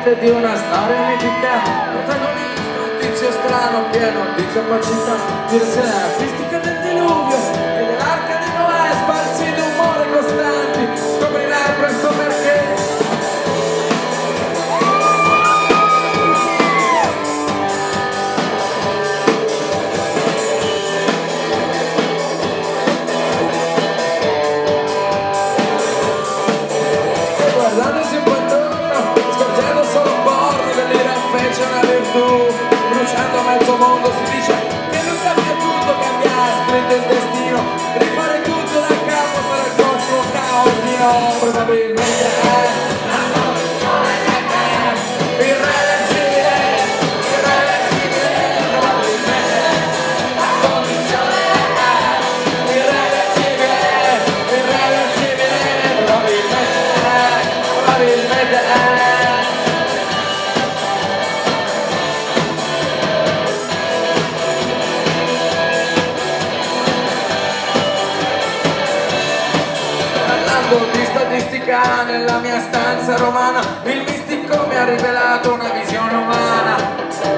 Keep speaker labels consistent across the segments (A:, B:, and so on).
A: imponente di una storia mitica. Protagonista un tizio strano pieno di capacità Direzione artistica del diluvio sua mão, doce bicha. Parlando di statistica nella mia stanza romana. Il mistico mi ha rivelato una visione umana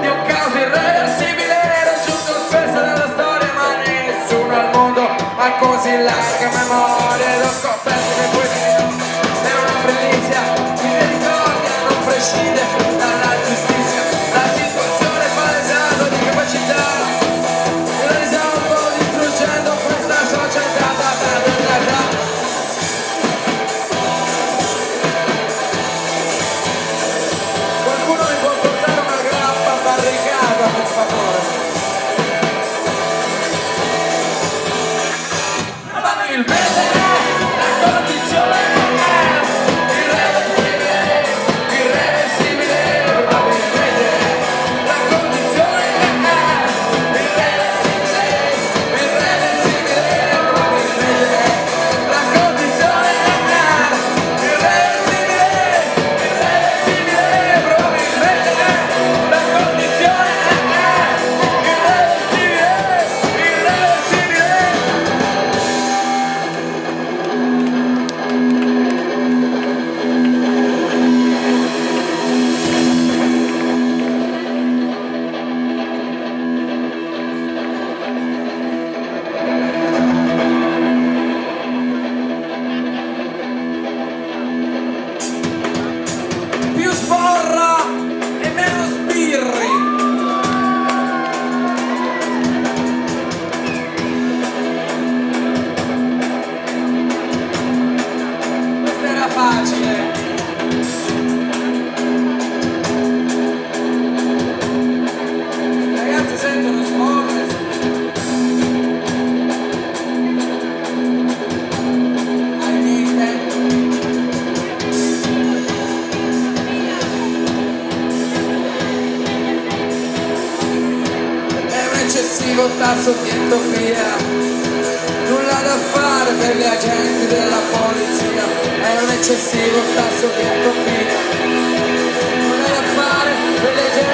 A: Di un caso irreversibile. Raggiunto spesso nella storia Ma nessuno al mondo ha così larga memoria. Ed ho scoperto che questa è una prelizia. Misericordia non prescinde bottà sotto via nulla da fare per gli agenti della polizia. È un eccessivo tasso di entropia nulla da fare per gli agenti